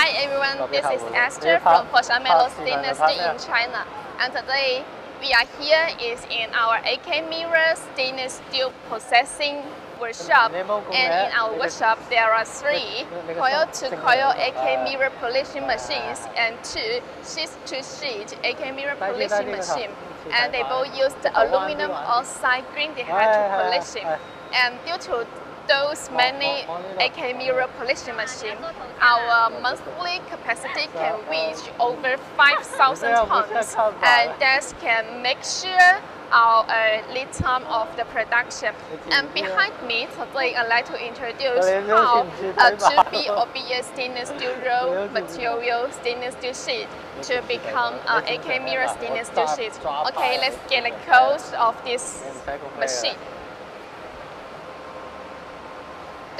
Hi everyone, this is Esther from Foshan Mellow Stainless Steel in China. And today we are here is in our 8K Mirror stainless steel processing workshop. And in our workshop there are three coil to coil 8K mirror polishing machines and two sheet to sheet 8K mirror polishing machine. And they both use the aluminum oxide green dehydrated polishing. And due to those many 8K mirror polishing machines, our monthly capacity can reach over 5,000 tons. and that can make sure our uh, lead time of the production. And behind me today I'd like to introduce how a 2B OBS stainless steel raw material stainless steel sheet to become an 8K mirror stainless steel sheet. Okay, let's get a code of this machine.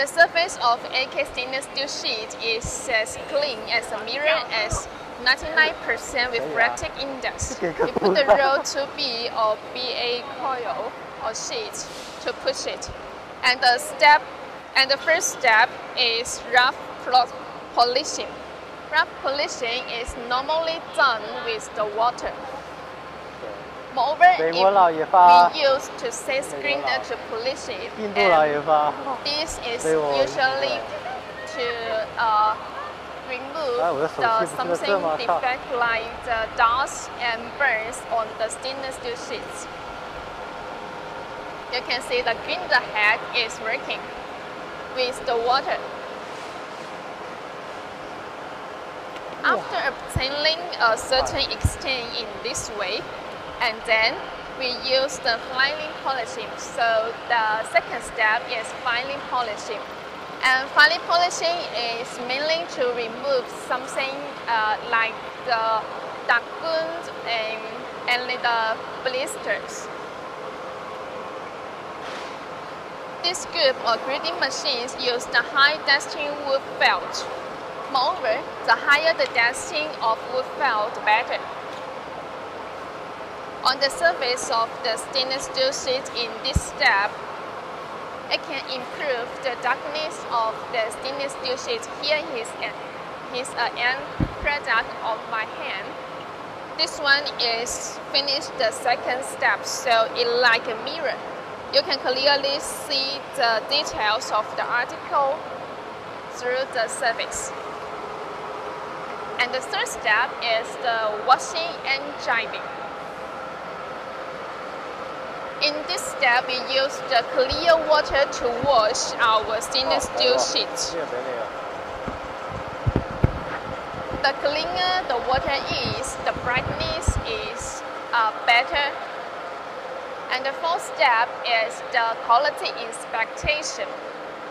The surface of 8K stainless steel sheet is as clean as a mirror as 99% with refractive index. You put the roll 2B or BA coil or sheet to push it. And the step and the first step is rough polishing. Rough polishing is normally done with the water. Moreover, if we use to set screener to polish it, this is usually to uh, remove the something defect like the dust and burns on the stainless steel sheets. You can see the grinder head is working with the water. After obtaining a certain extent in this way, and then we use the filing polishing. So the second step is filing polishing. And filing polishing is mainly to remove something uh, like the dark wounds and, and the blisters. This group of grading machines use the high density wood felt. Moreover, the higher the density of wood felt, the better. On the surface of the stainless steel sheet in this step, it can improve the darkness of the stainless steel sheet. Here is an, is an end product of my hand. This one is finished the second step, so it like a mirror. You can clearly see the details of the article through the surface. And the third step is the washing and drying. In this step, we use the clear water to wash our stainless steel sheet. The cleaner the water is, the brightness is uh, better. And the fourth step is the quality inspection.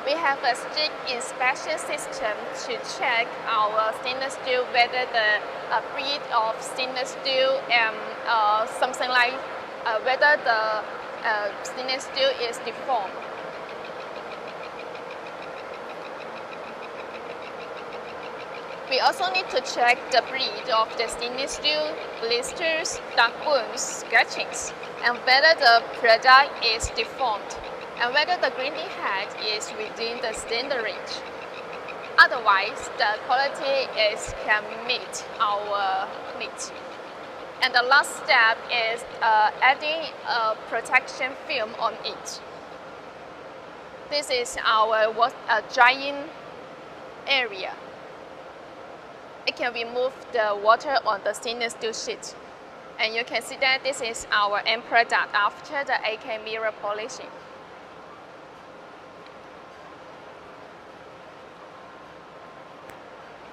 We have a strict inspection system to check our stainless steel whether the uh, breed of stainless steel and uh, something like uh, whether the uh, stainless steel is deformed. We also need to check the breed of the stainless steel, blisters, dark wounds, scratchings, and whether the product is deformed, and whether the grinding head is within the standard range. Otherwise, the quality is can meet our needs. And the last step is uh, adding a protection film on it. This is our uh, drying area. It can remove the water on the stainless steel sheet. And you can see that this is our end product after the 8K mirror polishing.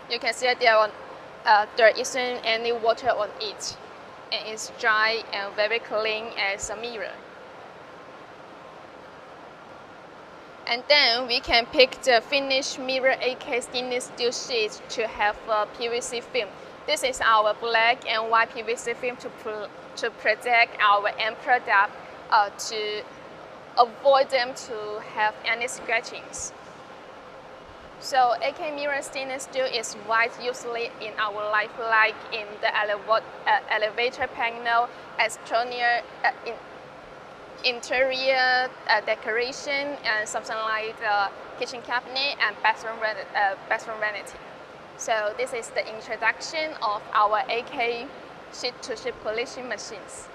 You can see that there, uh, there isn't any water on it and it's dry and very clean as a mirror. And then we can pick the finished mirror 8K stainless steel sheet to have a PVC film. This is our black and white PVC film to, to protect our end product uh, to avoid them to have any scratchings. So 8K mirror stainless steel is widely used in our life like in the uh, elevator panel, exterior, uh, in interior uh, decoration and something like the kitchen cabinet and bathroom, uh, bathroom vanity. So this is the introduction of our 8K sheet-to-sheet polishing machines.